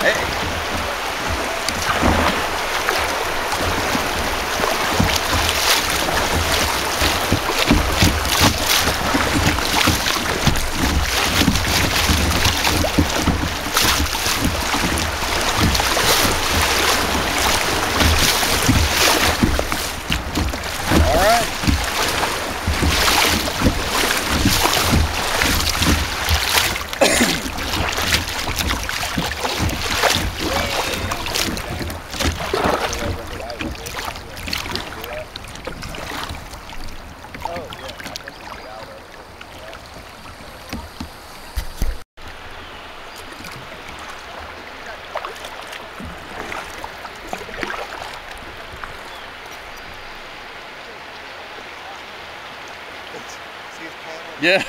Hey. Yeah.